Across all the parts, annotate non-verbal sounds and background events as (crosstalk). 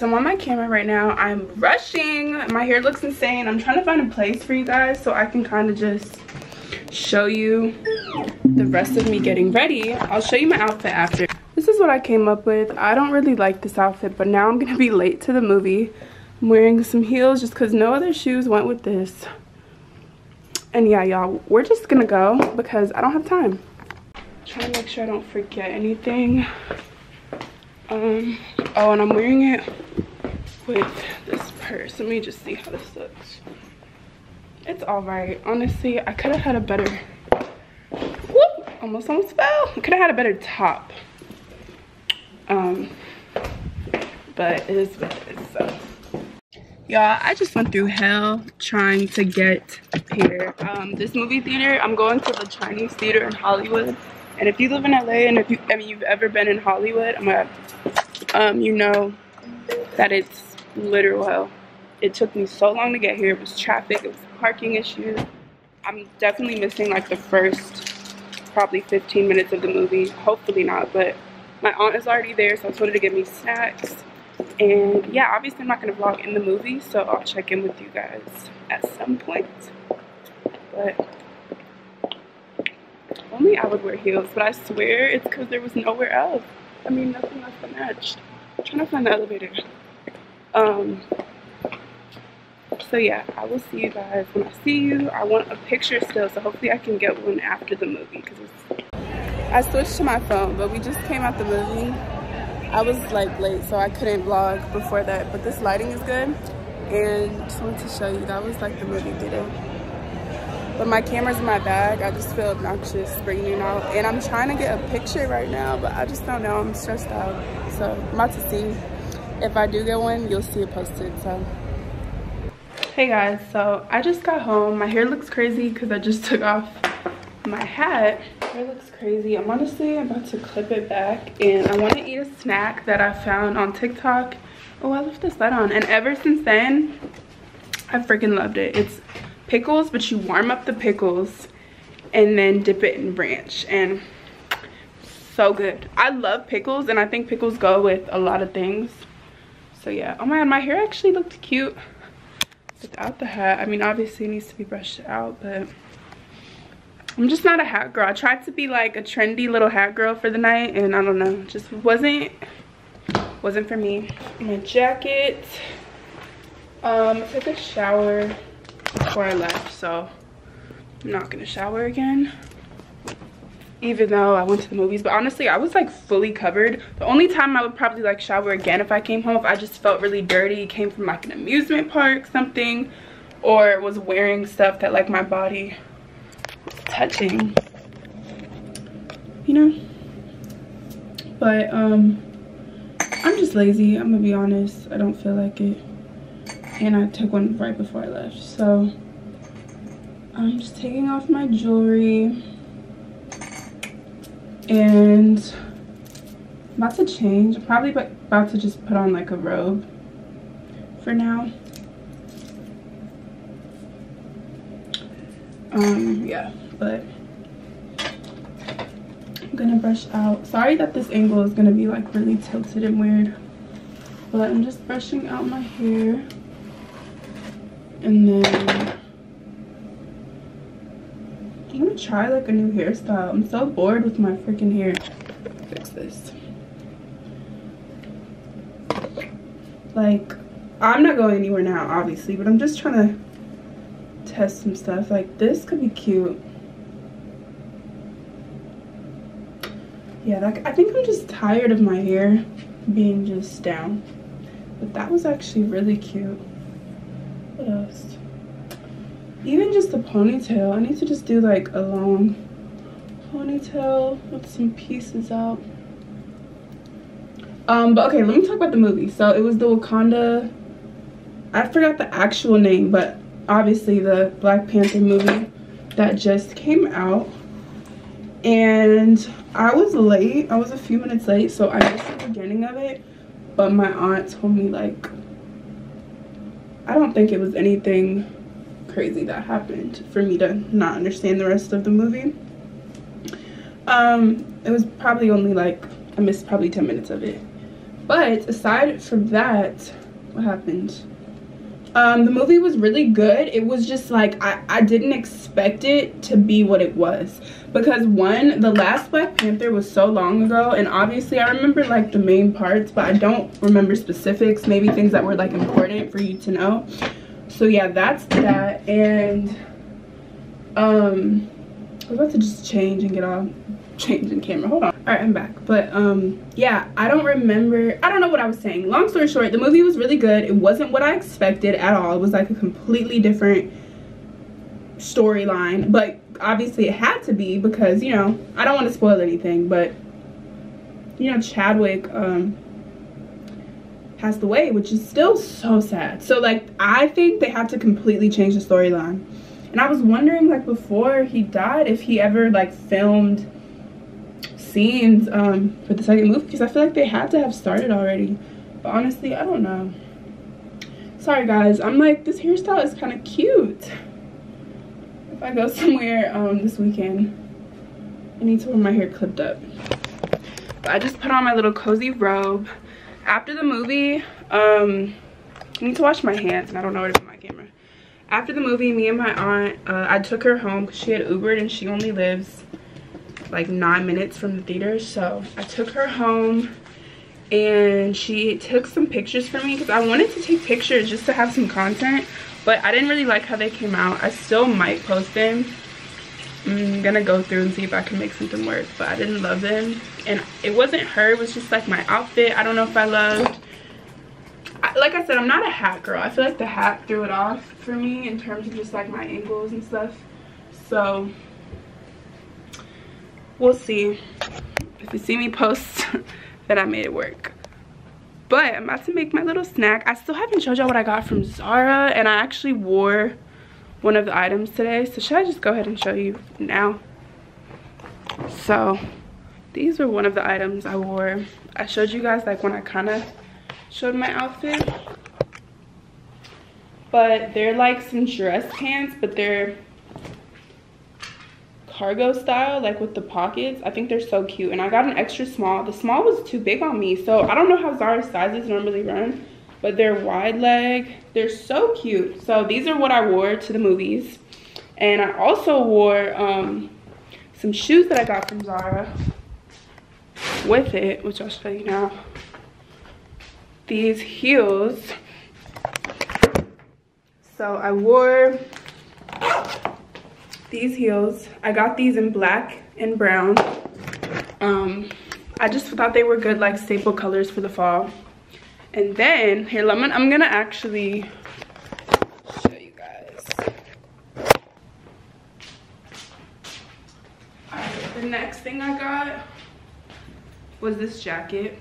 so i'm on my camera right now. I'm rushing. My hair looks insane. I'm trying to find a place for you guys so i can kind of just show you the rest of me getting ready. I'll show you my outfit after. This is what i came up with. I don't really like this outfit but now i'm gonna be late to the movie. I'm wearing some heels just because no other shoes went with this. And yeah y'all we're just gonna go because i don't have time. Trying to make sure i don't forget anything. Um oh and i'm wearing it with this purse. Let me just see how this looks. It's all right. Honestly i could have had a better whoop almost almost fell. Could have had a better top. Um but it is what it is so. Y'all i just went through hell trying to get here. Um this movie theater i'm going to the chinese theater in hollywood. And if you live in la and if you i mean you've ever been in hollywood i'm gonna um you know that it's literal hell. It took me so long to get here. It was traffic it was parking issues. I'm definitely missing like the first probably 15 minutes of the movie. Hopefully not but my aunt is already there so i told her to get me snacks. And yeah obviously i'm not going to vlog in the movie so i'll check in with you guys at some point. But only i would wear heels but i swear it's because there was nowhere else i mean nothing else that. Matched I'm trying to find the elevator. Um so yeah i will see you guys when i see you. I want a picture still so hopefully i can get one after the movie because i switched to my phone but we just came out the movie. I was like late so i couldn't vlog before that but this lighting is good. And just wanted to show you that was like the movie theater but my camera's in my bag. I just feel obnoxious bringing it out. And i'm trying to get a picture right now but i just don't know. I'm stressed out. So i'm about to see. If i do get one you'll see it posted so. Hey guys. So i just got home. My hair looks crazy because i just (laughs) took off my hat. Hair looks crazy. I'm honestly about to clip it back and i want to eat a snack that i found on tiktok. Oh i left this light on. And ever since then i freaking loved it. It's pickles but you warm up the pickles and then dip it in ranch and so good. I love pickles and i think pickles go with a lot of things. So yeah. Oh my god my hair actually looked cute without the hat. I mean obviously it needs to be brushed out but i'm just not a hat girl. I tried to be like a trendy little hat girl for the night and i don't know. Just wasn't wasn't for me. My jacket. Um took a shower before i left so i'm not gonna shower again even though I went to the movies. But honestly, I was like fully covered. The only time I would probably like shower again if I came home, if I just felt really dirty, came from like an amusement park, something, or was wearing stuff that like my body was touching, you know? But um, I'm just lazy, I'm gonna be honest. I don't feel like it. And I took one right before I left. So I'm just taking off my jewelry. And I'm about to change I'm probably about to just put on like a robe for now. Um yeah but I'm gonna brush out. Sorry that this angle is gonna be like really tilted and weird but I'm just brushing out my hair and then I'm gonna try like a new hairstyle. I'm so bored with my freaking hair. Fix this. Like, I'm not going anywhere now, obviously, but I'm just trying to test some stuff. Like, this could be cute. Yeah, like, I think I'm just tired of my hair being just down. But that was actually really cute. What else? even just the ponytail. I need to just do like a long ponytail with some pieces out. Um but okay let me talk about the movie. So it was the wakanda i forgot the actual name but obviously the black panther movie that just came out. And i was late. I was a few minutes late so i missed the beginning of it. But my aunt told me like i don't think it was anything crazy that happened for me to not understand the rest of the movie. Um, it was probably only like, I missed probably 10 minutes of it. but aside from that what happened um the movie was really good. It was just like i i didn't expect it to be what it was. Because one the last black panther was so long ago and obviously i remember like the main parts but i don't remember specifics maybe things that were like important for you to know. So yeah that's that and um i was about to just change and get off in camera. Hold on all right i'm back. But um yeah i don't remember i don't know what i was saying. Long story short the movie was really good. It wasn't what i expected at all. It was like a completely different storyline. But obviously it had to be because you know i don't want to spoil anything but you know chadwick um passed away which is still so sad. So like i think they have to completely change the storyline. And i was wondering like before he died if he ever like filmed scenes um, for the second movie because I feel like they had to have started already. But honestly, I don't know. Sorry guys, I'm like, this hairstyle is kind of cute. If I go (laughs) somewhere um, this weekend, I need to wear my hair clipped up. But I just put on my little cozy robe. After the movie, um, I need to wash my hands and I don't know where to put my camera. After the movie, me and my aunt, uh, I took her home because she had Ubered and she only lives like nine minutes from the theater so i took her home and she took some pictures for me because i wanted to take pictures just to have some content but i didn't really like how they came out. I still might post them. I'm gonna go through and see if i can make something work but i didn't love them. And it wasn't her it was just like my outfit. I don't know if i loved. Like i said i'm not a hat girl. I feel like the hat threw it off for me in terms of just like my angles and stuff. So we'll see if you see me post (laughs) that I made it work. But I'm about to make my little snack. I still haven't showed y'all what I got from Zara and I actually wore one of the items today. So should I just go ahead and show you now? So these were one of the items I wore. I showed you guys like when I kind of showed my outfit. But they're like some dress pants, but they're cargo style like with the pockets i think they're so cute. And i got an extra small. The small was too big on me so i don't know how zara sizes normally run but they're wide leg. They're so cute. So these are what i wore to the movies. And i also wore um, some shoes that i got from zara with it which i'll show you now. These heels. So i wore these heels. I got these in black and brown. Um i just thought they were good like staple colors for the fall. And then here let me i'm gonna actually show you guys. The next thing i got was this jacket.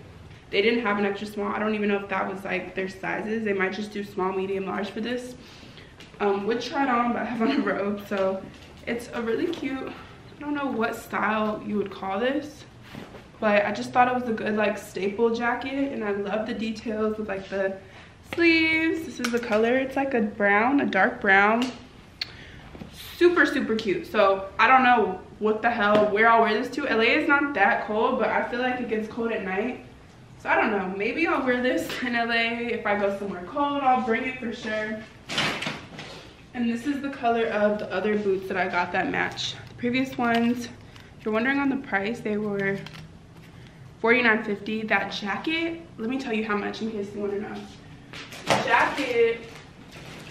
They didn't have an extra small i don't even know if that was like their sizes. They might just do small medium large for this. Um would try it on but i have on a robe so it's a really cute i don't know what style you would call this but i just thought it was a good like staple jacket and i love the details with like the sleeves. This is the color. It's like a brown a dark brown. Super super cute. So i don't know what the hell where i'll wear this to. La is not that cold but i feel like it gets cold at night. So i don't know. Maybe i'll wear this in la if i go somewhere cold i'll bring it for sure and this is the color of the other boots that I got that match. The previous ones, if you're wondering on the price, they were $49.50. That jacket, let me tell you how much in case you want to know. The jacket,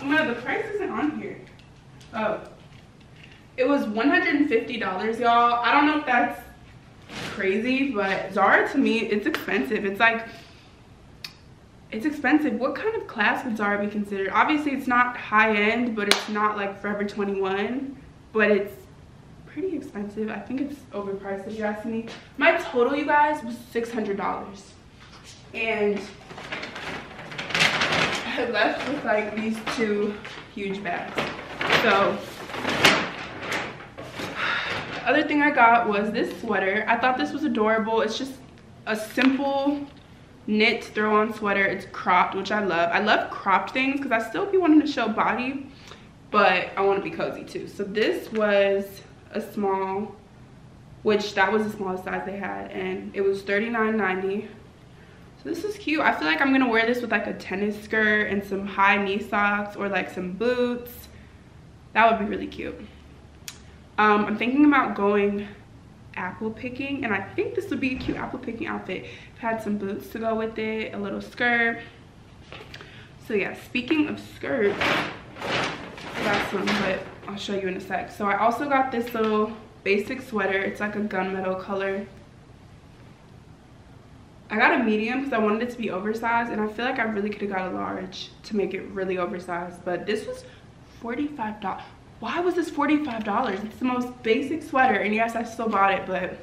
oh my, the price isn't on here. Oh, it was $150, y'all. I don't know if that's crazy, but Zara to me, it's expensive. It's like it's expensive. What kind of class would Zara be considered? Obviously, it's not high end, but it's not like Forever 21, but it's pretty expensive. I think it's overpriced if you ask me. My total, you guys, was $600. And I left with like these two huge bags. So, the other thing I got was this sweater. I thought this was adorable. It's just a simple knit throw on sweater it's cropped which i love i love cropped things because i still be wanting to show body but i want to be cozy too so this was a small which that was the smallest size they had and it was $39.90 so this is cute. I feel like I'm gonna wear this with like a tennis skirt and some high knee socks or like some boots. That would be really cute. Um, I'm thinking about going apple picking and I think this would be a cute apple picking outfit. I've had some boots to go with it, a little skirt. So yeah, speaking of skirts, I got some, but I'll show you in a sec. So I also got this little basic sweater. It's like a gunmetal color. I got a medium because I wanted it to be oversized and I feel like I really could have got a large to make it really oversized. But this was $45. Why was this $45? It's the most basic sweater and yes, I still bought it, but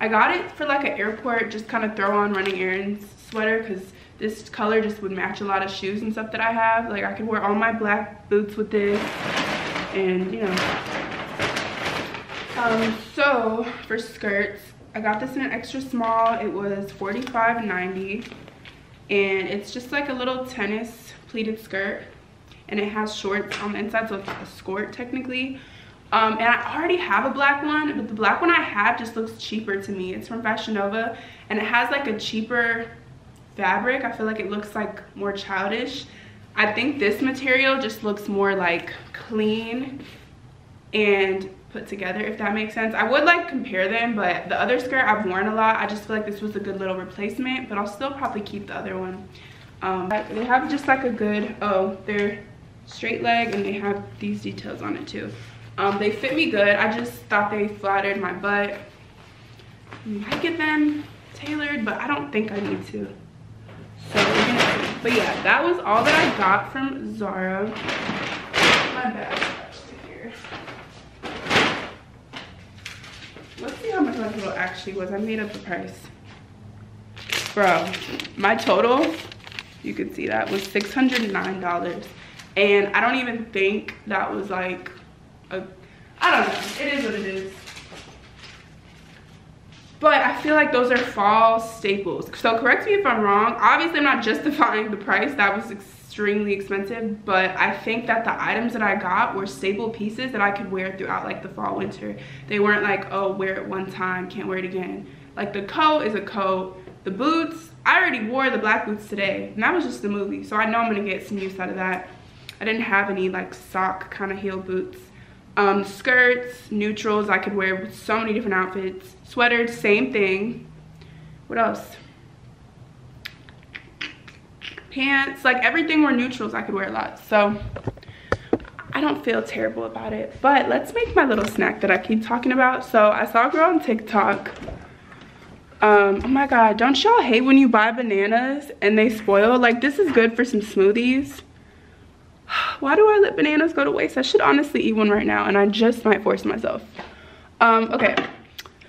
I got it for like an airport, just kind of throw on running errands sweater because this color just would match a lot of shoes and stuff that I have. Like I could wear all my black boots with this and you know. Um, so for skirts, I got this in an extra small. It was $45.90 and it's just like a little tennis pleated skirt and it has shorts on the inside so it's a skirt technically. Um, and I already have a black one, but the black one I have just looks cheaper to me. It's from Fashion Nova and it has like a cheaper fabric. I feel like it looks like more childish. I think this material just looks more like clean and put together if that makes sense i would like compare them but the other skirt i've worn a lot i just feel like this was a good little replacement but i'll still probably keep the other one um, they have just like a good oh they're straight leg and they have these details on it too um, they fit me good i just thought they flattered my butt might get them tailored but i don't think i need to so but yeah that was all that i got from zara my bad Let's see how much my total actually was. I made up the price. Bro, my total, you can see that, was $609. And I don't even think that was like a, I don't know. It is what it is. But I feel like those are fall staples. So correct me if I'm wrong. Obviously, I'm not justifying the price. That was extremely expensive but i think that the items that i got were staple pieces that i could wear throughout like the fall winter they weren't like oh wear it one time can't wear it again like the coat is a coat the boots i already wore the black boots today and that was just the movie so i know i'm gonna get some use out of that i didn't have any like sock kind of heel boots um skirts neutrals i could wear with so many different outfits sweaters same thing what else pants, like everything were neutrals. I could wear a lot. So I don't feel terrible about it. But let's make my little snack that I keep talking about. So I saw a girl on TikTok. Um, oh my God, don't y'all hate when you buy bananas and they spoil? Like this is good for some smoothies. (sighs) Why do I let bananas go to waste? I should honestly eat one right now and I just might force myself. Um, okay,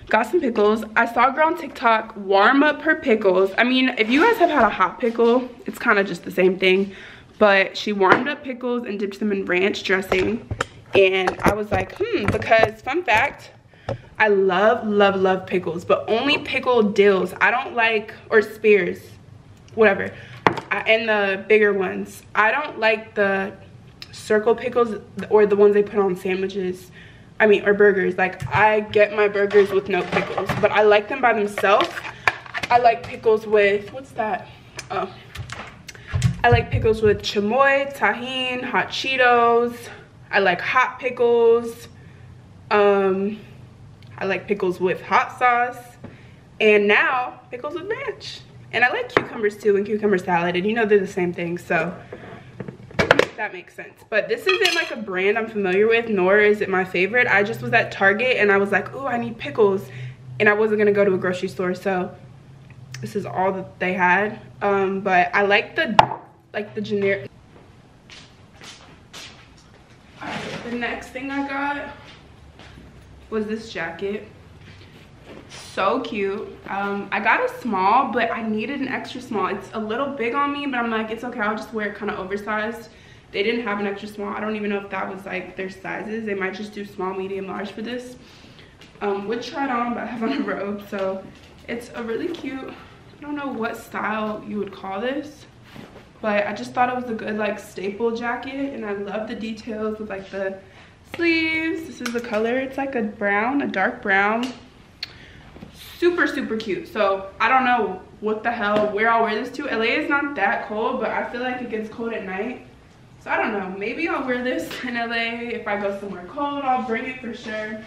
got some pickles. I saw a girl on tiktok warm up her pickles. I mean if you guys have had a hot pickle it's kind of just the same thing. But she warmed up pickles and dipped them in ranch dressing. And i was like hmm because fun fact i love love love pickles but only pickled dills. I don't like or spears whatever and the bigger ones i don't like the circle pickles or the ones they put on sandwiches I mean, or burgers. Like, I get my burgers with no pickles, but I like them by themselves. I like pickles with, what's that? Oh. I like pickles with chamoy, Tajín, hot Cheetos. I like hot pickles. Um, I like pickles with hot sauce. And now, pickles with ranch. And I like cucumbers too and cucumber salad. And you know they're the same thing, so that makes sense. But this isn't like a brand I'm familiar with, nor is it my favorite. I just was at Target and I was like, oh, I need pickles. And I wasn't gonna go to a grocery store, so this is all that they had. Um, but I like the, like the generic. the next thing I got was this jacket so cute um, i got a small but i needed an extra small it's a little big on me but i'm like it's okay i'll just wear it kind of oversized they didn't have an extra small. I don't even know if that was like their sizes. They might just do small, medium, large for this. Um, would try it on, but I have on a robe. So it's a really cute, I don't know what style you would call this. But I just thought it was a good like staple jacket. And I love the details with like the sleeves. This is the color. It's like a brown, a dark brown. Super, super cute. So I don't know what the hell, where I'll wear this to. LA is not that cold, but I feel like it gets cold at night. So I don't know, maybe I'll wear this (laughs) in LA. If I go somewhere cold, I'll bring it for sure.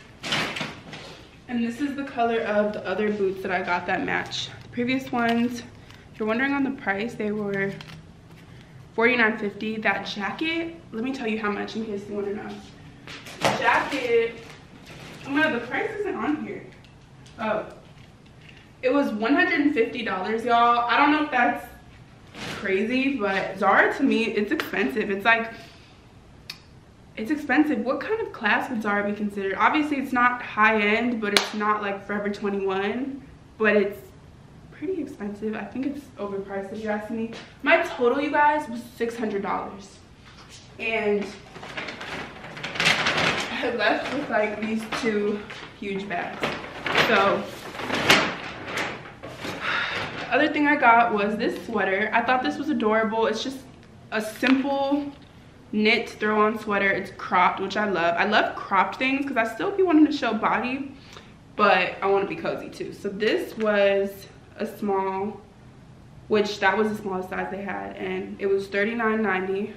And this is the color of the other boots that I got that match. The previous ones, if you're wondering on the price, they were $49.50. That jacket, let me tell you how much in case you wanna know. The jacket, oh no, the price isn't on here. Oh, it was $150, y'all. I don't know if that's crazy, but Zara to me, it's expensive. It's like, it's expensive. What kind of class would Zara be considered? Obviously, it's not high end, but it's not like Forever 21, but it's pretty expensive. I think it's overpriced if you ask me. My total, you guys, was $600. And (laughs) I left with like these two huge bags. So other thing I got was this sweater. I thought this was adorable. It's just a simple knit throw on sweater. It's cropped, which I love. I love cropped things because I still be wanting to show body, but I want to be cozy too. So this was a small, which that was the smallest size they had, and it was $39.90.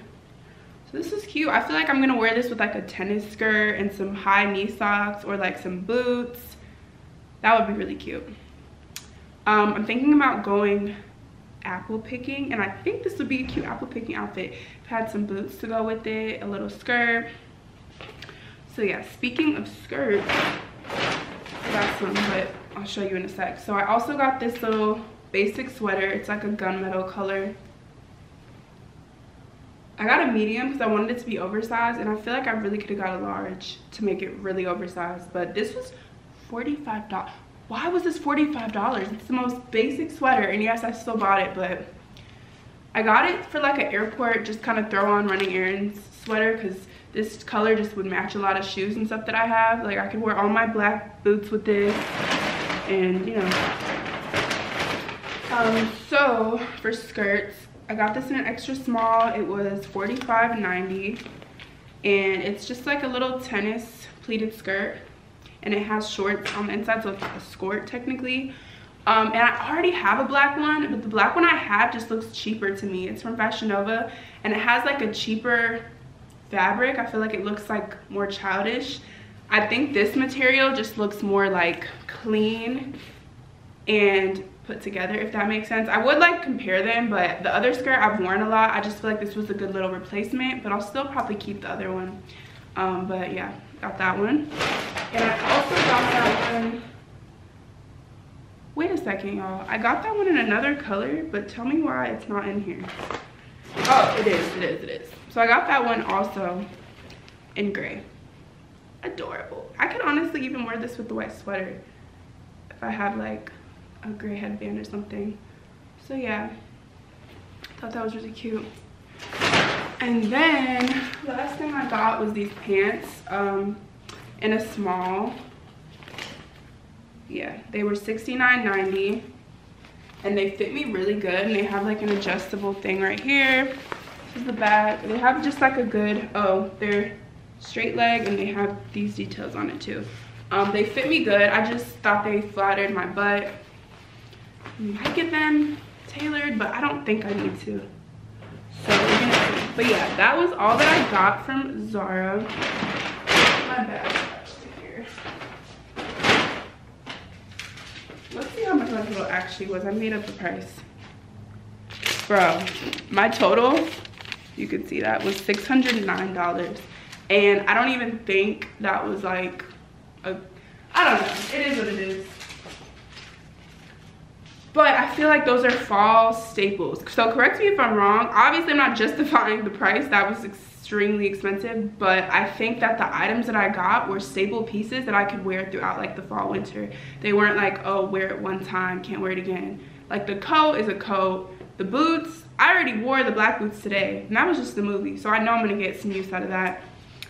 So this is cute. I feel like I'm gonna wear this with like a tennis skirt and some high knee socks or like some boots. That would be really cute. Um, I'm thinking about going apple picking and I think this would be a cute apple picking outfit. I've had some boots to go with it, a little skirt. So yeah, speaking of skirts, I got some, but I'll show you in a sec. So I also got this little basic sweater. It's like a gunmetal color. I got a medium because I wanted it to be oversized and I feel like I really could have got a large to make it really oversized. But this was $45 why was this $45? It's the most basic sweater. And yes, I still bought it, but I got it for like an airport, just kind of throw on running errands sweater because this color just would match a lot of shoes and stuff that I have. Like I could wear all my black boots with this and you know. Um, so for skirts, I got this in an extra small. It was $45.90 and it's just like a little tennis pleated skirt and it has shorts on the inside so it's a skirt technically. Um, and i already have a black one but the black one i have just looks cheaper to me. It's from fashion nova and it has like a cheaper fabric. I feel like it looks like more childish. I think this material just looks more like clean and put together if that makes sense. I would like compare them but the other skirt i've worn a lot. I just feel like this was a good little replacement but i'll still probably keep the other one. Um, but yeah got that one and I also got that one. Wait a second, y'all. I got that one in another color, but tell me why it's not in here. Oh, it is, it is, it is. So I got that one also in gray. Adorable. I could honestly even wear this with the white sweater if I had like a gray headband or something. So yeah, thought that was really cute. And then the last thing I got was these pants. Um, in a small. Yeah, they were $69.90 and they fit me really good and they have like an adjustable thing right here. This is the back. They have just like a good, oh, they're straight leg and they have these details on it too. Um, they fit me good. I just thought they flattered my butt. I might get them tailored, but I don't think I need to. So. But yeah, that was all that I got from Zara. My bag. Let's see how much my total actually was. I made up the price. Bro, my total, you can see that, was $609. And I don't even think that was like a, I don't know. It is what it is. But I feel like those are fall staples. So correct me if I'm wrong. Obviously, I'm not justifying the price. That was extremely expensive. But i think that the items that i got were staple pieces that i could wear throughout like the fall winter. They weren't like oh wear it one time can't wear it again. Like the coat is a coat. The boots i already wore the black boots today. And that was just the movie. So i know i'm gonna get some use out of that.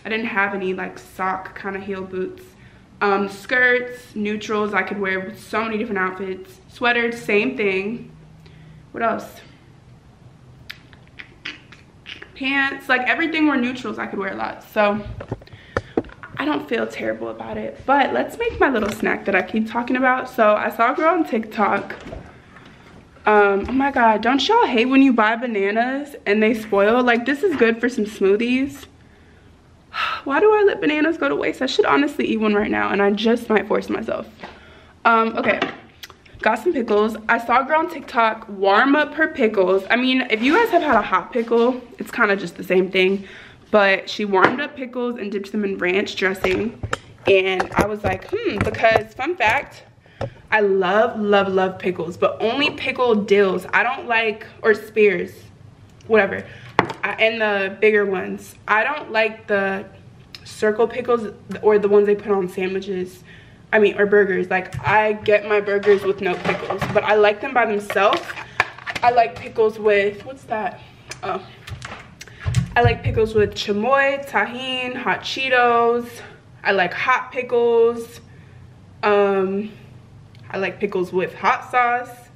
I didn't have any like sock kind of heel boots um, skirts neutrals i could wear with so many different outfits sweaters same thing what else pants, like everything were neutrals I could wear a lot. So I don't feel terrible about it. But let's make my little snack that I keep talking about. So I saw a girl on TikTok Um, oh my god, don't y'all hate when you buy bananas and they spoil? Like this is good for some smoothies. Why do I let bananas go to waste? I should honestly eat one right now and I just might force myself. Um, okay, got some pickles. I saw a girl on TikTok warm up her pickles. I mean, if you guys have had a hot pickle, it's kind of just the same thing. But she warmed up pickles and dipped them in ranch dressing. And I was like, hmm, because fun fact, I love, love, love pickles, but only pickled dills. I don't like, or spears, whatever. I, and the bigger ones. I don't like the circle pickles or the ones they put on sandwiches. I mean, or burgers. Like, I get my burgers with no pickles, but I like them by themselves. I like pickles with, what's that? Oh. I like pickles with chamoy, Tajín, hot Cheetos. I like hot pickles. Um, I like pickles with hot sauce.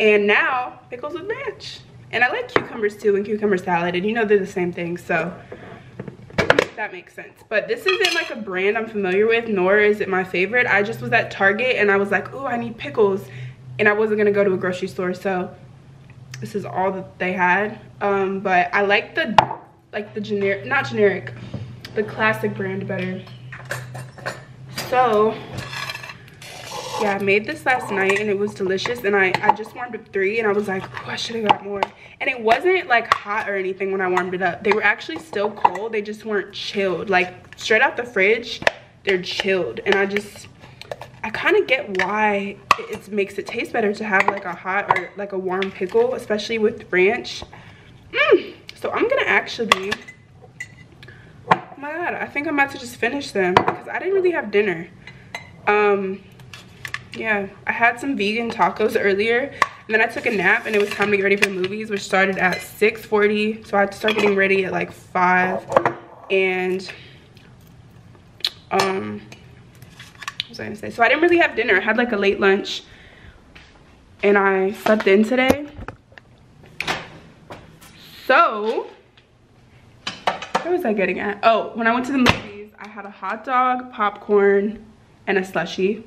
And now, pickles with ranch. And I like cucumbers too and cucumber salad. And you know they're the same thing, so that makes sense. But this isn't like a brand I'm familiar with, nor is it my favorite. I just was at Target and I was like, oh, I need pickles. And I wasn't gonna go to a grocery store, so this is all that they had. Um, but I like the, like the generic, not generic, the classic brand better. So, yeah i made this last night and it was delicious and i i just warmed up three and i was like oh i should have got more. And it wasn't like hot or anything when i warmed it up. They were actually still cold they just weren't chilled. Like straight out the fridge they're chilled. And i just i kind of get why it, makes it taste better to have like a hot or like a warm pickle especially with ranch. Mm. so i'm gonna actually be oh my god i think i'm about to just finish them because i didn't really have dinner. Um yeah i had some vegan tacos earlier and then i took a nap and it was time to get ready for the movies which started at 6:40. so i had to start getting ready at like 5 and um what was i gonna say? So i didn't really have dinner. I had like a late lunch and i slept in today. So where was i getting at? Oh when i went to the movies i had a hot dog popcorn and a slushie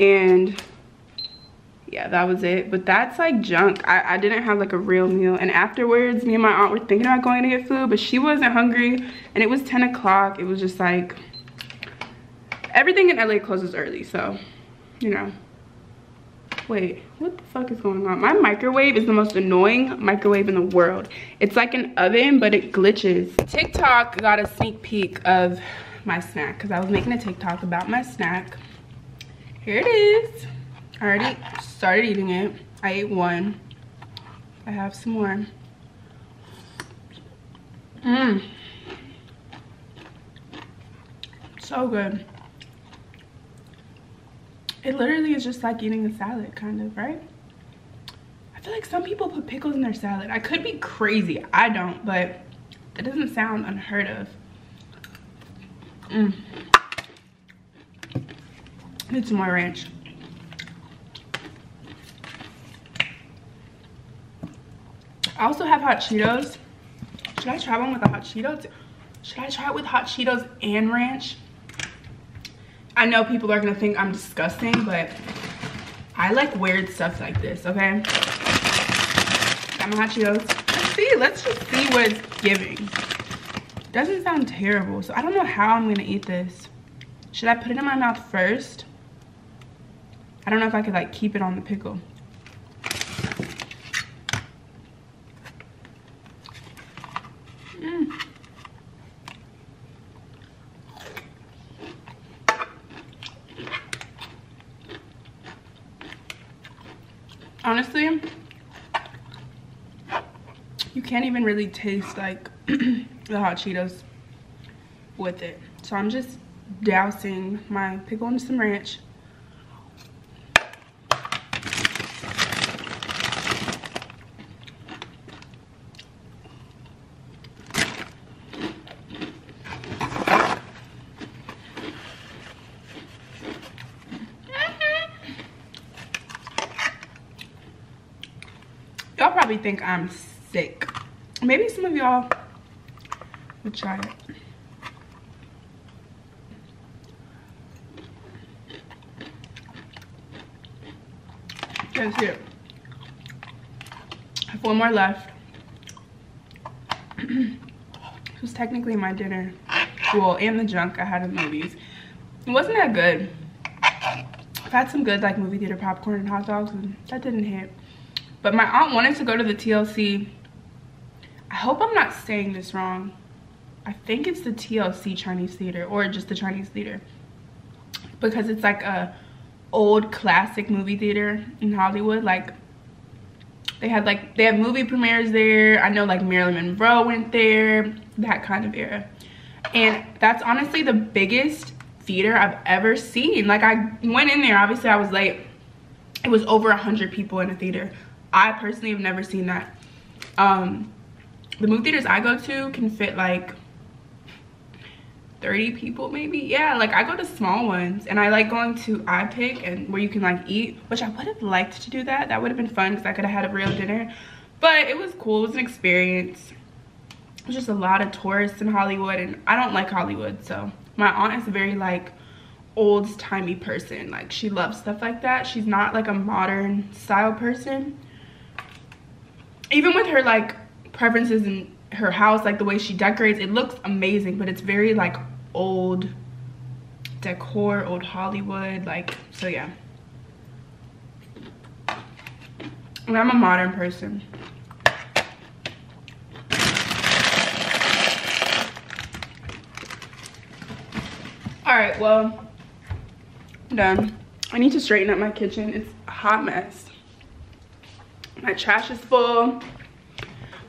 and yeah that was it. But that's like junk. I, I didn't have like a real meal. And afterwards me and my aunt were thinking about going to get food but she wasn't hungry. And it was 10 o'clock. It was just like everything in la closes early so you know. Wait what the fuck is going on? My microwave is the most annoying microwave in the world. It's like an oven but it glitches. Tiktok got a sneak peek of my snack because i was making a tiktok about my snack here it is. I already started eating it. I ate one. I have some more. Mmm. So good. It literally is just like eating a salad, kind of, right? I feel like some people put pickles in their salad. I could be crazy. I don't, but it doesn't sound unheard of. Mmm. Need some more ranch. I also have hot Cheetos. Should I try one with the hot Cheetos? Should I try it with hot Cheetos and ranch? I know people are gonna think I'm disgusting, but I like weird stuff like this, okay? Got my hot Cheetos. Let's see, let's just see what it's giving. Doesn't sound terrible, so I don't know how I'm gonna eat this. Should I put it in my mouth first? I don't know if I could like keep it on the pickle. Mm. Honestly, you can't even really taste like (clears throat) the hot Cheetos with it. So I'm just dousing my pickle in some ranch. Probably think I'm sick. Maybe some of y'all would try it. That's it. Four more left. (clears throat) this was technically my dinner. Well, and the junk I had in movies. It wasn't that good. I've had some good like movie theater popcorn and hot dogs and that didn't hit. But my aunt wanted to go to the TLC. I hope I'm not saying this wrong. I think it's the TLC Chinese Theater or just the Chinese Theater. Because it's like a old classic movie theater in Hollywood. Like they had like, they have movie premieres there. I know like Marilyn Monroe went there, that kind of era. And that's honestly the biggest theater I've ever seen. Like I went in there, obviously I was late. It was over 100 people in a theater. I personally have never seen that. Um, the movie theaters I go to can fit like 30 people maybe? Yeah like i go to small ones and i like going to ipic and where you can like eat which i would have liked to do that. That would have been fun because i could have had a real dinner. But it was cool. It was an experience. There's just a lot of tourists in hollywood and i don't like hollywood so my aunt is a very like old-timey person. Like she loves stuff like that. She's not like a modern style person even with her like preferences in her house like the way she decorates it looks amazing but it's very like old decor old hollywood like so yeah. And i'm a modern person. All right well done. I need to straighten up my kitchen. It's a hot mess my trash is full.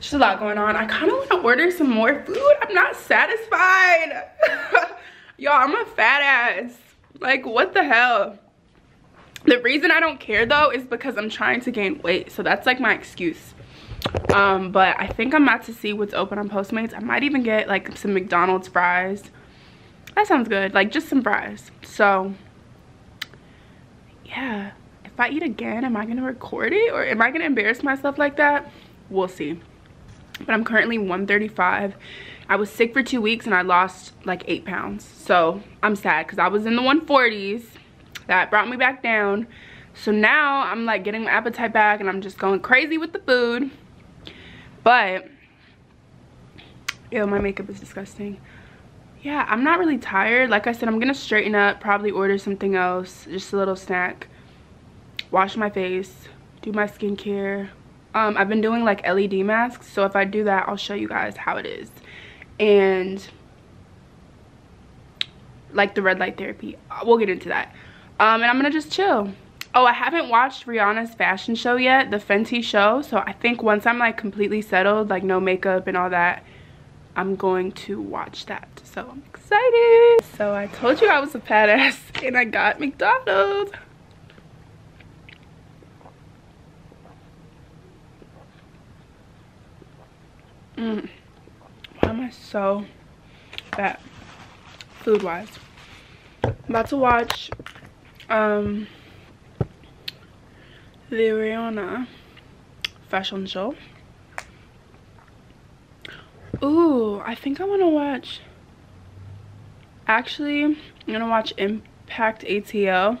Just a lot going on. I kind of want to order some more food. I'm not satisfied. (laughs) Y'all i'm a fat ass. Like what the hell? The reason i don't care though is because i'm trying to gain weight. So that's like my excuse. Um but i think i'm about to see what's open on postmates. I might even get like some mcdonald's fries. That sounds good. Like just some fries. So yeah i eat again am i gonna record it? Or am i gonna embarrass myself like that? We'll see. But i'm currently 135 i was sick for two weeks and i lost like eight pounds. So i'm sad because i was in the 140s that brought me back down. So now i'm like getting my appetite back and i'm just going crazy with the food. But ew my makeup is disgusting. Yeah i'm not really tired. Like i said i'm gonna straighten up probably order something else just a little snack wash my face do my skincare. Um i've been doing like led masks so if i do that i'll show you guys how it is. And like the red light therapy. We'll get into that. Um and i'm gonna just chill. Oh i haven't watched rihanna's fashion show yet the fenty show so i think once i'm like completely settled like no makeup and all that i'm going to watch that. So i'm excited. So i told you i was a fat ass and i got mcdonald's Mm. Why am I so fat food wise? About to watch um the Rihanna fashion show. Ooh, I think I want to watch. Actually, I'm gonna watch Impact ATL,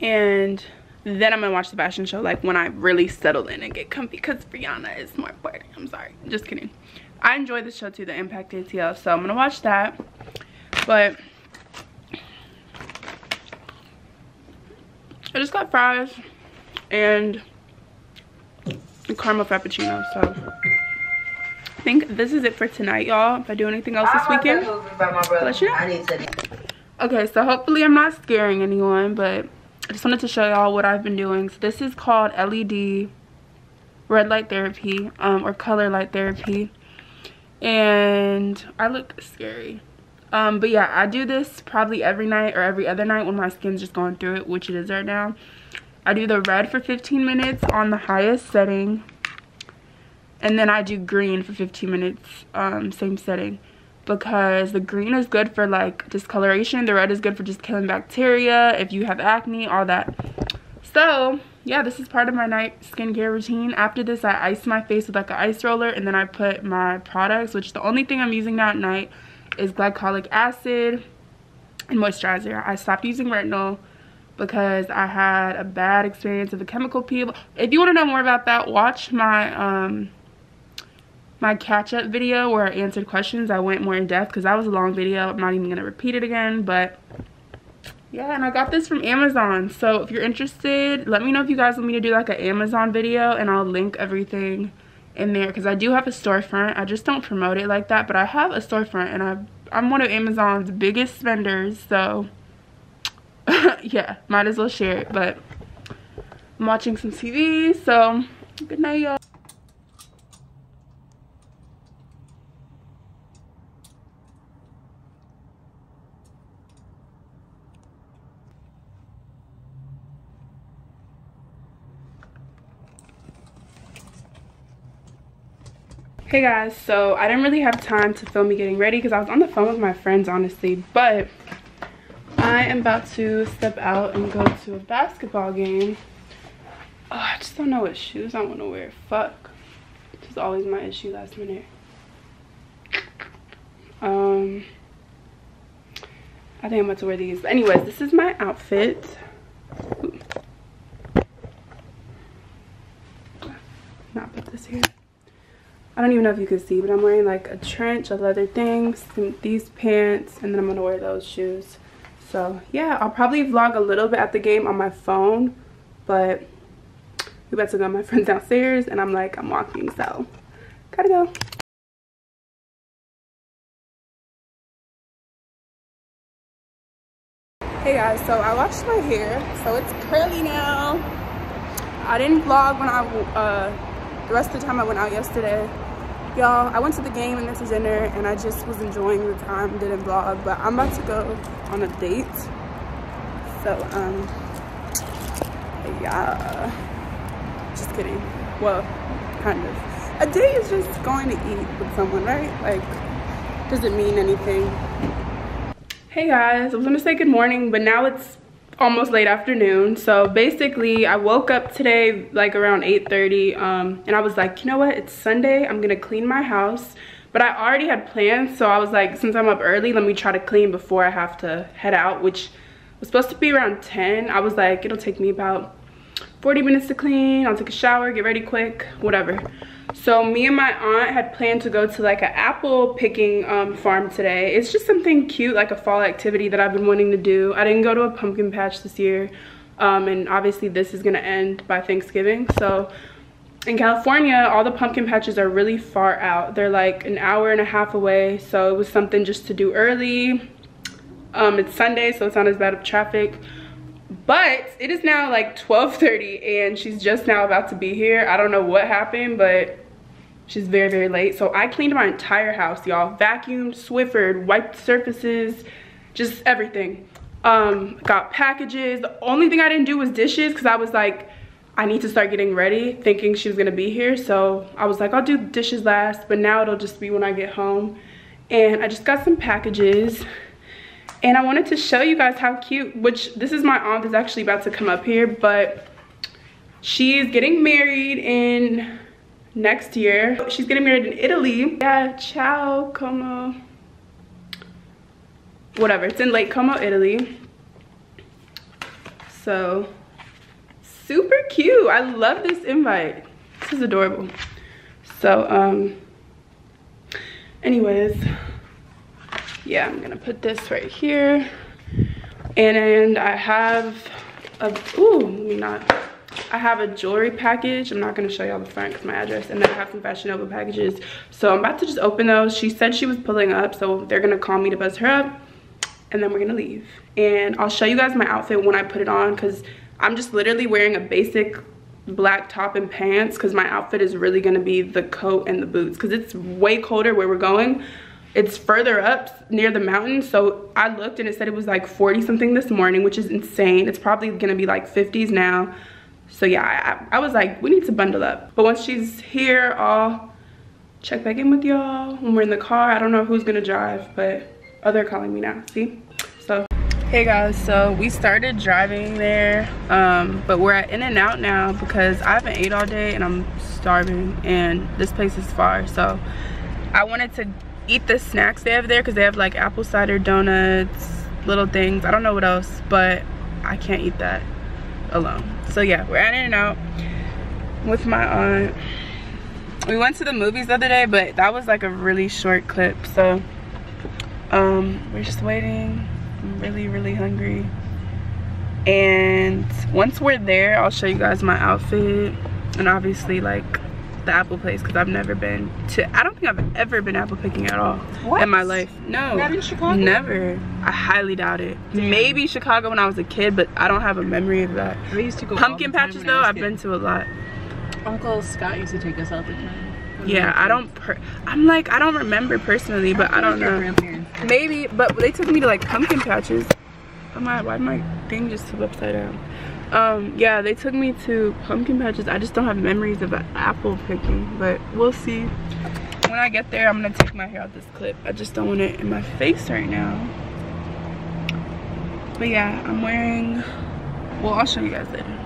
and then I'm gonna watch the fashion show like when I really settle in and get comfy because Rihanna is more important. I'm sorry, just kidding. I enjoy the show too, the Impact ATL, so I'm gonna watch that. But I just got fries and caramel frappuccino, so I think this is it for tonight, y'all. If I do anything else this weekend, let you know. Okay, so hopefully I'm not scaring anyone, but I just wanted to show y'all what I've been doing. So this is called LED red light therapy um, or color light therapy. And I look scary. Um, but yeah, I do this probably every night or every other night when my skin's just going through it, which it is right now. I do the red for 15 minutes on the highest setting. And then I do green for 15 minutes, um, same setting because the green is good for like discoloration. The red is good for just killing bacteria if you have acne all that. So yeah this is part of my night skincare routine. After this i ice my face with like an ice roller and then i put my products which the only thing i'm using now at night is glycolic acid and moisturizer. I stopped using retinol because I had a bad experience of a chemical peel. If you want to know more about that, watch my um my catch-up video where I answered questions. I went more in depth because that was a long video. I'm not even going to repeat it again, but yeah, and I got this from Amazon. So if you're interested, let me know if you guys want me to do like an Amazon video and I'll link everything in there because I do have a storefront. I just don't promote it like that, but I have a storefront and I I'm one of Amazon's biggest spenders, so (laughs) yeah, might as well share it. But I'm watching some TV, so good night, y'all. Hey guys, so I didn't really have time to film me getting ready because I was on the phone with my friends honestly, but I am about to step out and go to a basketball game. Oh, I just don't know what shoes I want to wear. Fuck. This is always my issue last minute. Um, I think I'm about to wear these. But anyways, this is my outfit. Not put this here. I don't even know if you can see, but I'm wearing like a trench, a leather thing, some, these pants, and then I'm gonna wear those shoes. So yeah, I'll probably vlog a little bit at the game on my phone, but we about to go my (laughs) friends downstairs and I'm like, I'm walking, so gotta go. Hey guys, so I washed my hair, so it's curly now. I didn't vlog when I, uh, the rest of the time I went out yesterday y'all i went to the game and this is dinner and i just was enjoying the time didn't vlog but i'm about to go on a date. So um yeah. Just kidding. Well kind of. A date is just going to eat with someone right? Like doesn't mean anything? Hey guys. I was gonna say good morning but now it's almost late afternoon. So basically i woke up today like around 8:30, um, and i was like you know what? It's sunday. I'm gonna clean my house. But i already had plans so i was like since i'm up early let me try to clean before i have to head out which was supposed to be around 10 i was like it'll take me about 40 minutes to clean. I'll take a shower get ready quick whatever so me and my aunt had planned to go to like an apple picking um, farm today. It's just something cute, like a fall activity that I've been wanting to do. I didn't go to a pumpkin patch this year. Um, and obviously this is gonna end by Thanksgiving. So in California, all the pumpkin patches are really far out. They're like an hour and a half away. So it was something just to do early. Um, it's Sunday, so it's not as bad of traffic but it is now like 12.30 and she's just now about to be here. I don't know what happened but she's very very late. So i cleaned my entire house y'all. Vacuumed swiffered wiped surfaces just everything. Um got packages. The only thing i didn't do was dishes because i was like i need to start getting ready thinking she was gonna be here. So i was like i'll do dishes last but now it'll just be when i get home. And i just got some packages and I wanted to show you guys how cute, which this is my aunt that's actually about to come up here, but she's getting married in next year. She's getting married in Italy. Yeah, ciao, como. Whatever, it's in Lake Como, Italy. So, super cute. I love this invite. This is adorable. So, um, anyways, yeah, I'm gonna put this right here. And I have a, ooh, let me not. I have a jewelry package. I'm not gonna show y'all the front because my address. And then I have some Fashion Nova packages. So I'm about to just open those. She said she was pulling up, so they're gonna call me to buzz her up. And then we're gonna leave. And I'll show you guys my outfit when I put it on because I'm just literally wearing a basic black top and pants because my outfit is really gonna be the coat and the boots because it's way colder where we're going it's further up near the mountain. So i looked and it said it was like 40 something this morning which is insane. It's probably gonna be like 50s now. So yeah I, I was like we need to bundle up. But once she's here i'll check back in with y'all when we're in the car. I don't know who's gonna drive but oh they're calling me now see? So hey guys so we started driving there um, but we're at In-N-Out now because i haven't ate all day and i'm starving and this place is far. So i wanted to eat the snacks they have there because they have like apple cider donuts little things i don't know what else but I can't eat that alone. So yeah, we're at In-N-Out with my aunt. We went to the movies the other day, but that was like a really short clip. So um, we're just waiting. I'm really, really hungry. And once we're there, I'll show you guys my outfit. And obviously like the apple place because I've never been to, I don't think I've ever been apple picking at all what? in my life. No. Not in Chicago? Never. I highly doubt it. Damn. Maybe Chicago when I was a kid, but I don't have a memory of that. I used to go Pumpkin patches though, I've been to a lot. Uncle Scott used to take us all the time. Yeah, I don't, I'm like, I don't remember personally, but I don't know. Maybe, but they took me to like pumpkin patches. Oh my, why my thing just flip upside down? Um yeah they took me to pumpkin patches. I just don't have memories of apple picking but we'll see. When i get there i'm gonna take my hair out this clip. I just don't want it in my face right now. But yeah i'm wearing well i'll show you guys later.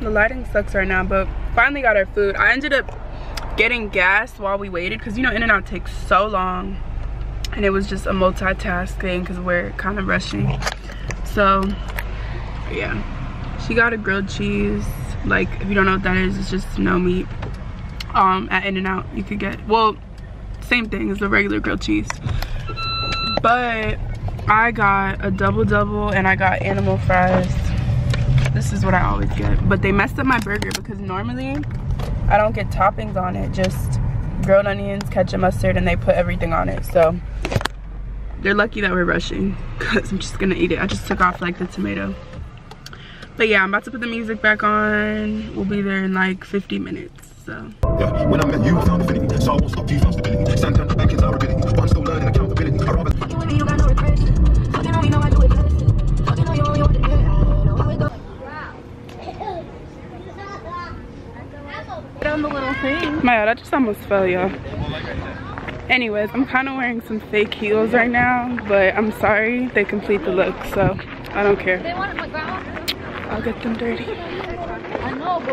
The lighting sucks right now but finally got our food. I ended up getting gas while we waited because you know In-N-Out takes so long and it was just a multitask thing because we're kind of rushing. So yeah she got a grilled cheese. Like if you don't know what that is it's just no meat. Um at In-N-Out you could get well same thing as the regular grilled cheese. But i got a double double and i got animal fries. This is what i always get. But they messed up my burger because normally i don't get toppings on it just grilled onions ketchup mustard and they put everything on it. So they're lucky that we're rushing (laughs) because i'm just gonna eat it. I just took off like the tomato but yeah, I'm about to put the music back on. We'll be there in like 50 minutes. So. Yeah, when I met you, I found affinity. So I won't stop you, found stability. Stand down, back is our ability. But I'm still learning accountability. I rather. On the little thing. My god, I just almost fell, y'all. Anyways, I'm kind of wearing some fake heels right now, but I'm sorry, they complete the look, so I don't care. I'll get them dirty.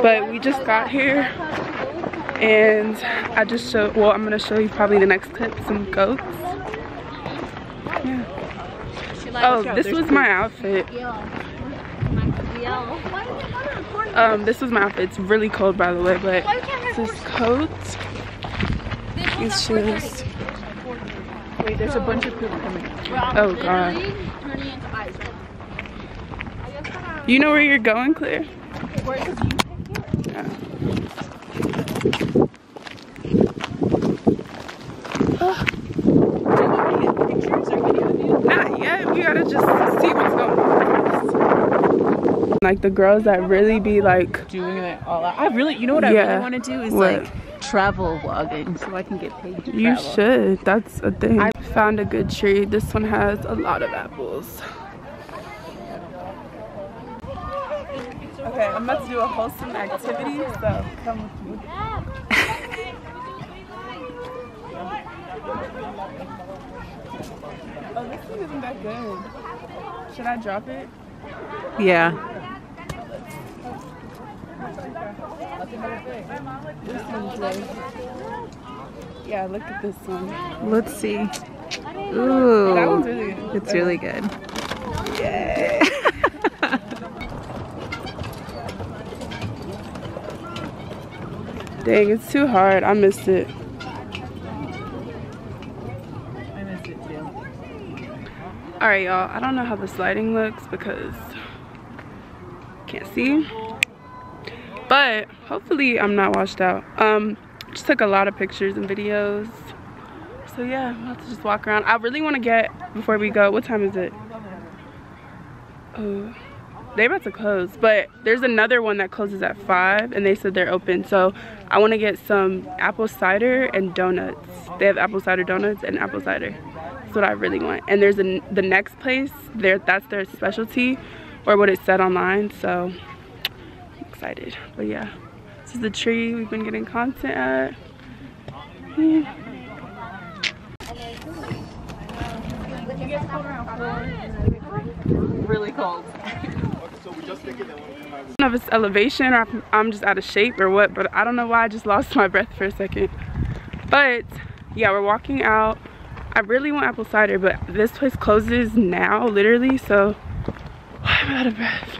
But we just got here and I just showed, well, I'm gonna show you probably the next clip, some goats. Yeah. Oh, this was my outfit. Um, this was my outfit. It's really cold by the way, but this coat, these shoes. Wait, there's a bunch of people coming. Oh god. You know where you're going, Claire? Where did you take it? Not yet. We gotta just see what's going on. Like the girls that really be like doing it all out. I really, you know what I really want to do is what? like travel vlogging so I can get paid to You should. That's a thing. I found a good tree. This one has a lot of apples. Okay, I'm about to do a wholesome activity, so come with me. oh, this one isn't that good. Should I drop it? Yeah. Yeah, look at this one. Let's see. Ooh. That one's really good. It's really good. Yeah. Dang, it's too hard. I missed it. I missed it too. Alright, y'all. I don't know how this lighting looks because can't see. But hopefully I'm not washed out. Um, just took a lot of pictures and videos. So yeah, I'm about to just walk around. I really want to get, before we go, what time is it? Oh they about to close but there's another one that closes at five and they said they're open. So i want to get some apple cider and donuts. They have apple cider donuts and apple cider. That's what i really want. And there's a, the next place there that's their specialty or what it said online so i'm excited. But yeah this is the tree we've been getting content at. Yeah. really cold (laughs) don't know if it's elevation or I'm just out of shape or what, but I don't know why I just lost my breath for a second. But yeah, we're walking out. I really want apple cider, but this place closes now, literally, so (sighs) I'm out of breath.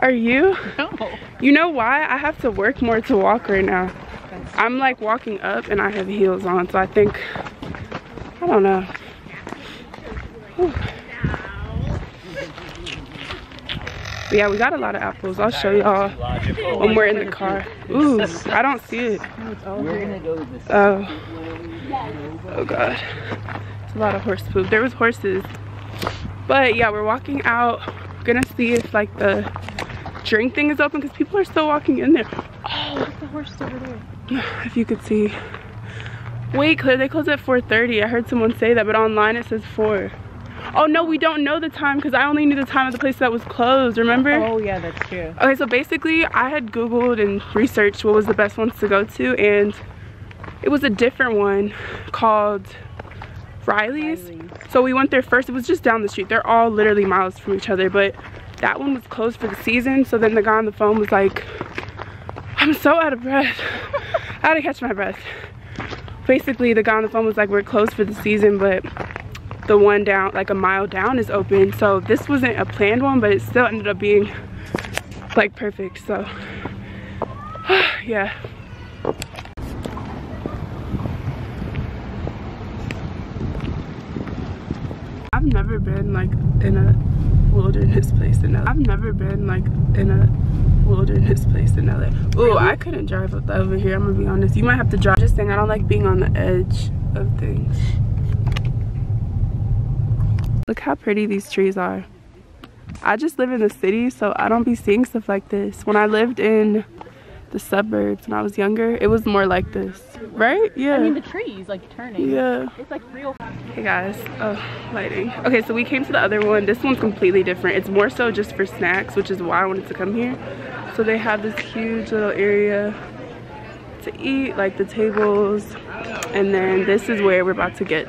Are you? No. You know why? I have to work more to walk right now. I'm like walking up and I have heels on, so I think, I don't know. Whew. Yeah, we got a lot of apples. I'll show y'all when we're in the car. Ooh, I don't see it. Oh. Oh god. It's a lot of horse poop. There was horses. But yeah, we're walking out. Gonna see if like the drink thing is open because people are still walking in there. Oh, look the horse over there. (sighs) If you could see. Wait, Claire, they close at 4.30. I heard someone say that, but online it says 4. Oh no, we don't know the time because I only knew the time of the place that was closed, remember? Oh yeah, that's true. Okay, so basically I had Googled and researched what was the best ones to go to and it was a different one called Riley's. Riley's. So we went there first, it was just down the street. They're all literally miles from each other, but that one was closed for the season. So then the guy on the phone was like, I'm so out of breath. (laughs) I had to catch my breath. Basically, the guy on the phone was like, we're closed for the season, but the one down, like a mile down is open. So this wasn't a planned one, but it still ended up being like perfect. So (sighs) yeah. I've never been like in a wilderness place in LA. I've never been like in a wilderness place in LA. Oh, I couldn't drive up over here. I'm gonna be honest. You might have to drive. Just saying, I don't like being on the edge of things. Look how pretty these trees are. I just live in the city, so I don't be seeing stuff like this. When I lived in the suburbs when I was younger, it was more like this, right? Yeah. I mean, the trees like turning. Yeah. It's like real. Hey guys, oh, lighting. Okay, so we came to the other one. This one's completely different. It's more so just for snacks, which is why I wanted to come here. So they have this huge little area to eat, like the tables. And then this is where we're about to get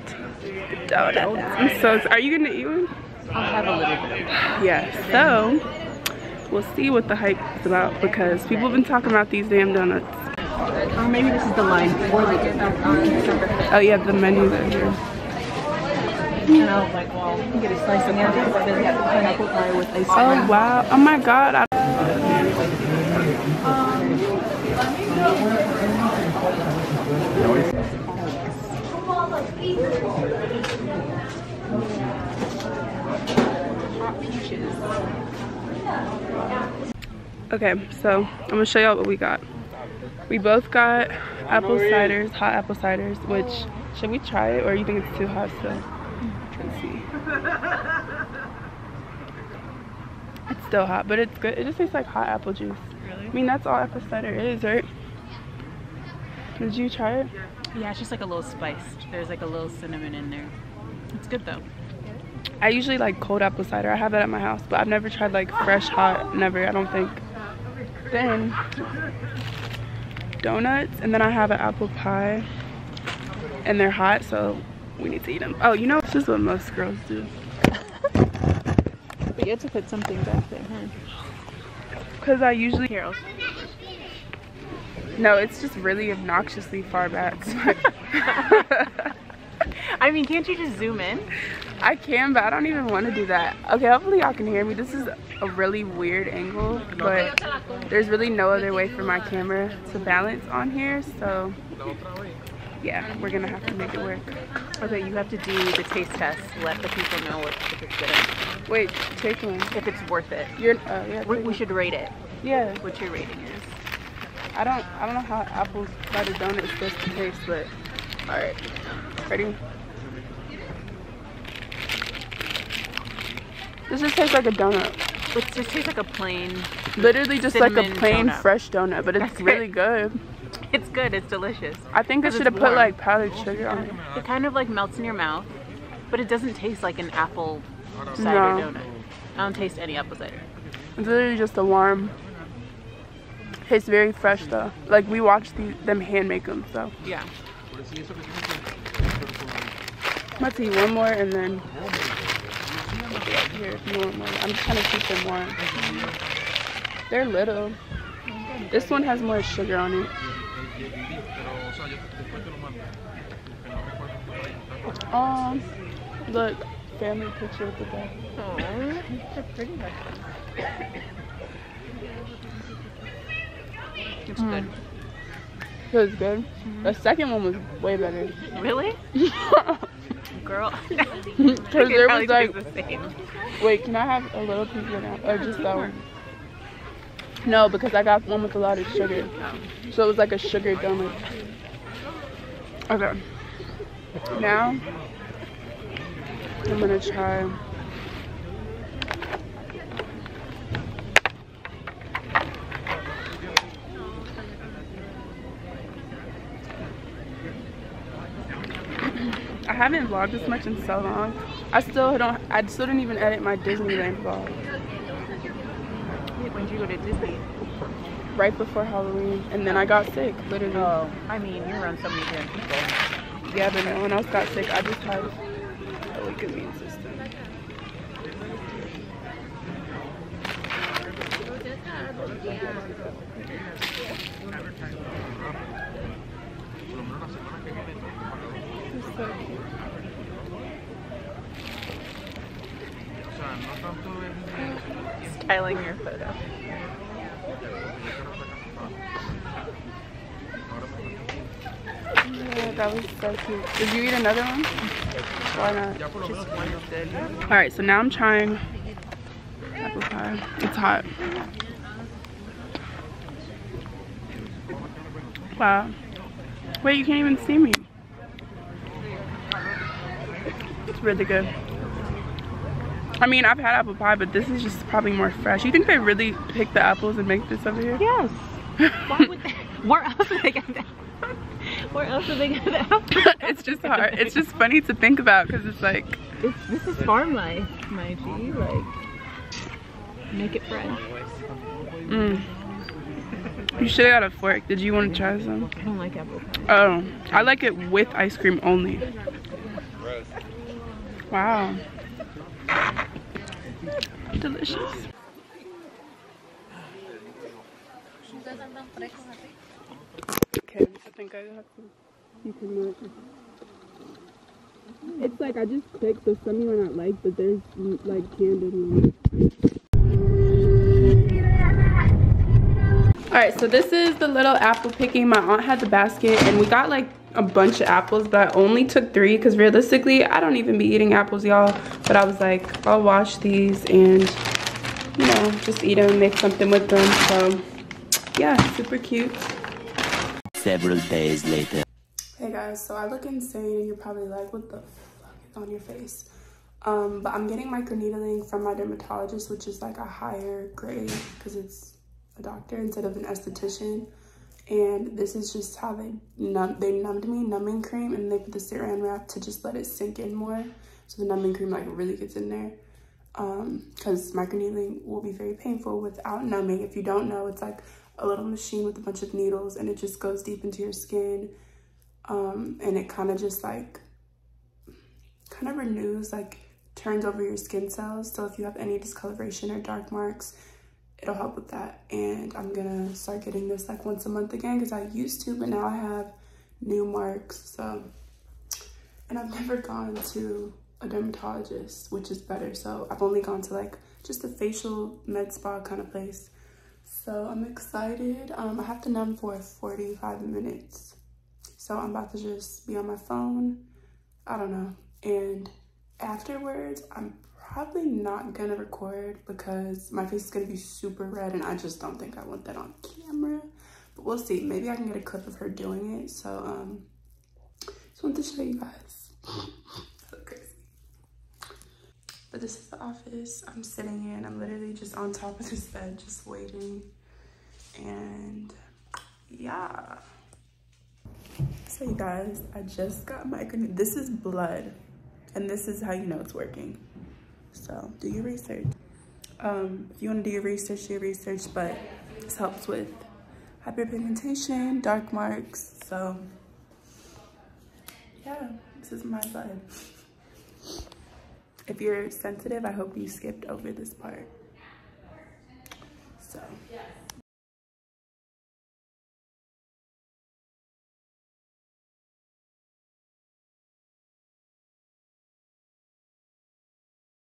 donuts. I'm so, are you gonna eat one? I'll have a little bit. Yeah, so we'll see what the hype is about because people have been talking about these damn donuts. Or maybe this is the line before they get back on December 5th. Oh yeah, the menus are here. And I was like, well, get a slice of mango, but then have pineapple pie with ice cream. Oh wow, oh my god. I Okay, so I'm gonna show y'all what we got. We both got apple ciders, hot apple ciders, which, should we try it or you think it's too hot still? Let's see. (laughs) It's still hot, but it's good. It just tastes like hot apple juice. Really? I mean, that's all apple cider is, right? Did you try it? Yeah, it's just like a little spiced. There's like a little cinnamon in there. It's good though. I usually like cold apple cider. I have that at my house, but I've never tried like fresh hot. Never, I don't think. Then donuts, and then I have an apple pie, and they're hot, so we need to eat them. Oh, you know, this is what most girls do. but you have to put something back there, huh? Because I usually... Carol's. No, it's just really obnoxiously far back. (laughs) I mean, can't you just zoom in? I can, but I don't even want to do that. Okay, hopefully y'all can hear me. This is a really weird angle, but there's really no other way for my camera to balance on here, so yeah, we're gonna have to make it work. Okay, you have to do the taste test. Let the people know if it's good. Wait, take one. If it's worth it. You're, uh, yeah, we, we should rate it. Yeah. What your rating is. I don't, I don't know how apple cider donut is supposed to taste, but all right, ready? This just tastes like a donut. It just tastes like a plain Literally just like a plain donut. fresh donut, but it's That's really it. good. (laughs) It's good, it's delicious. I think I should have put like powdered sugar on it. It kind of like melts in your mouth, but it doesn't taste like an apple cider no. donut. I don't taste any apple cider. It's literally just a warm. Tastes very fresh though. Like we watched the, them hand make them, so. Yeah. Let's eat one more and then here if you want more. I'm just trying to keep them warm. They're little. This one has more sugar on it. Um, look, family picture with the dog. They're pretty It's Mm. good. It was good. The second one was way better. Really? (laughs) Girl. (laughs) (laughs) Because there was like, the same. wait, can I have a little piece of that? Or just that one? No, because I got one with a lot of sugar. So it was like a sugar donut. Okay. Now, I'm gonna try. I haven't vlogged this much in so long. I still don't. I still didn't even edit my Disneyland vlog When did you go to Disney? right before Halloween, and then I got sick. Literally. Oh, I mean, you're around so many different people. Yeah, but no one else got sick. I just had a weak immune system. It's so cute. Styling your photo. That was so cute. Did you eat another one? Why not? Just one is good. All right, so now I'm trying apple pie. It's hot. Wow. Wait, you can't even see me. It's really good. I mean, I've had apple pie, but this is just probably more fresh. You think they really pick the apples and make this over here? Yes. (laughs) Why would they? Where else would they get that? Where else would they get that? it's just hard. It's just funny to think about because it's like, It's, this is farm life, my G. Like, make it fresh. mm. You should have got a fork. Did you want to try some? I don't like apple pie. Oh, I like it with ice cream only. Wow. Delicious. Okay, I think I have to. You can. It's like I just clicked, so some you might not like, but there's like candid ones. Alright, so this is the little apple picking. My aunt had the basket and we got like a bunch of apples, but I only took three because realistically, I don't even be eating apples, y'all. But I was like, I'll wash these and, you know, just eat them, make something with them. So, yeah, super cute. Several days later. Hey guys, so I look insane and you're probably like, what the fuck is on your face? Um, but I'm getting microneedling from my dermatologist, which is like a higher grade because it's a doctor instead of an esthetician. And this is just how they numb, they numbed me, numbing cream, and they put the saran wrap to just let it sink in more. So the numbing cream like really gets in there. Um, because microneedling will be very painful without numbing. If you don't know, it's like a little machine with a bunch of needles and it just goes deep into your skin um, and it kind of just like kind of renews like turns over your skin cells so if you have any discoloration or dark marks it'll help with that. And i'm gonna start getting this like once a month again because i used to but now i have new marks so. And i've never gone to a dermatologist which is better so i've only gone to like just a facial med spa kind of place. So i'm excited. Um i have to numb for 45 minutes. So I'm about to just be on my phone. I don't know. And afterwards, I'm probably not gonna record because my face is gonna be super red and I just don't think I want that on camera. But we'll see. Maybe I can get a clip of her doing it. So um just want to show you guys. (laughs) so crazy. But this is the office I'm sitting in. I'm literally just on top of this bed, just waiting. And yeah. So you guys, I just got my, This is blood, and this is how you know it's working. So do your research. Um, if you want to do your research, do your research, but this helps with hyperpigmentation, dark marks. So yeah, this is my side. If you're sensitive, I hope you skipped over this part. So.